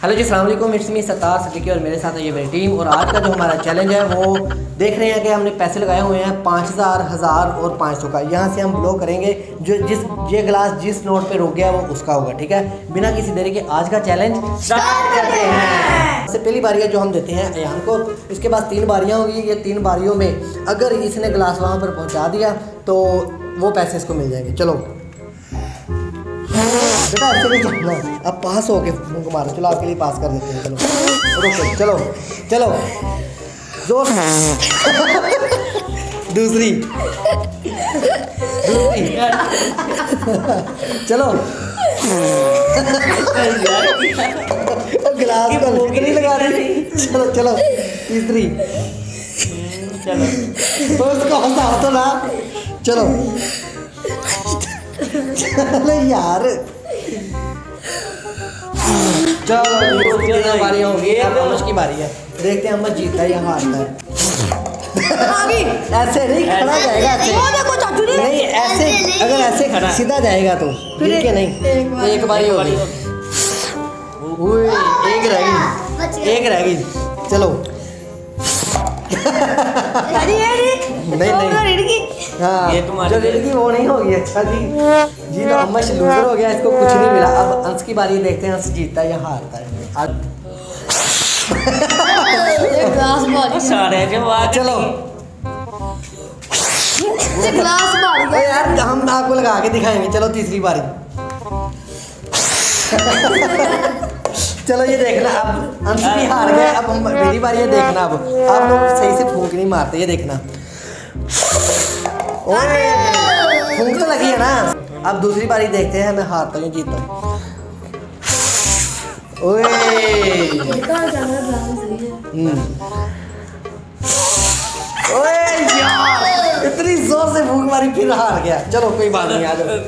Hello जी सलाम अलैकुम it's me Sattar Siddiqui और मेरे साथ है ये मेरी टीम और आज का जो हमारा चैलेंज है, वो देख रहे हैं कि हमने पैसे लगाए हुए हैं पाँच हज़ार हज़ार और पाँच सौ का। यहाँ से हम ब्लो करेंगे। जो जिस, ये ग्लास जिस नोट पे रुक गया वो उसका होगा, ठीक है? बिना किसी देरी के आज का चैलेंज स्टार्ट करते हैं। सबसे पहली बारी है जो हम देते हैं, अयान को, इसके बाद तीन बारियाँ होगी। ये तीन बारियों में अगर इसने ग्लास वहाँ पर पहुँचा दिया तो वो पैसे इसको मिल जाएँगे। चलो। बेटा ऐसे नहीं चलना अब पास हो के मुँह को मारो। चलो आपके लिए पास कर देते हैं। चलो रुको चलो चलो। ज़ोर दूसरी। दूसरी। चलो। गिलास को भूख नहीं लगा रही चलो चलो तीसरी। चलो। तो उसको हंसाओ तो ना। चलो। चलो यार। चलो तीन बारियाँ होंगी। अब अमज की बारी है। देखते हैं अमज जीतता है या हारता है। ऐसे नहीं खड़ा जाएगा ऐसे। नहीं ऐसे अगर ऐसे खड़ा। सीधा जाएगा तो। गिर के नहीं। एक बारी होगी। ओए एक रह गई। एक रह गई। चलो। नहीं नहीं, नहीं। हाँ। ये तुम्हारी जो लड़की वो नहीं होगी अच्छा जी। जी तो लूजर हो गया इसको कुछ नहीं मिला। अब अंश की बारी देखते हैं अंश जीतता है या हारता है। ये सारे चलो। ये यार हम आपको लगा के दिखाएँगे। चलो तीसरी बारी। चलो ये देखना। अब अंश भी हार गए अब हम मेरी बारी है देखना। अब आप लोग सही से फूंक नहीं मारते ये देखना। ओए। फूंक तो लगी है ना। अब दूसरी बारी देखते हैं मैं हारता हूँ जीतता हूँ। ओए। हम्म। ओए यार इतनी ज़ोर से भूख मारी फिर हार गया। चलो कोई बात नहीं आ जाओ।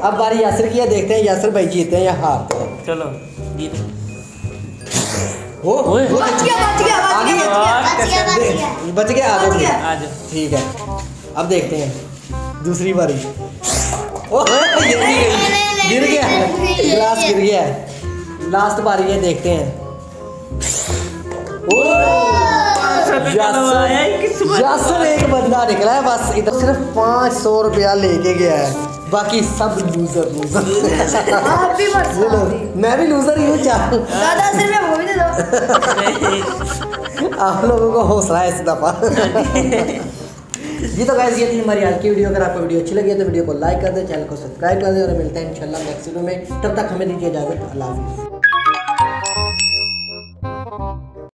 अब बारी यासर की है देखते हैं यासर भाई जीतते हैं या हारते हैं। चलो जीत। ओ ओए। बच गया बच गया बच गया बच गया बच गया। बच गया आ बच जाओ गया। आज ठीक है। अब देखते हैं। दूसरी बारी। ओ ये भी गई। गिर गया। गिलास गिर गया। लास्ट बारी है देखते हैं। यासर एक बंदा निकला है बस इधर सिर्फ़ पाँच सौ रुपया लेके गया है। बाकी सब लूजर लूजर आप भी मत चलो, मैं भी लूजर ही हूँ चार दादा सिर्फ़ मैं वो भी दे दो। आप लोगों को हौसला है इस दफ़ा। जी तो गाइस ये थी हमारी आज की वीडियो अगर आपको वीडियो अच्छी लगी है तो वीडियो को लाइक कर दें चैनल को सब्सक्राइब कर दे और मिलते हैं इंशाल्लाह नेक्स्ट वीडियो में। तब तक हमें दीजिए इजाज़त। अल्लाह हाफिज़।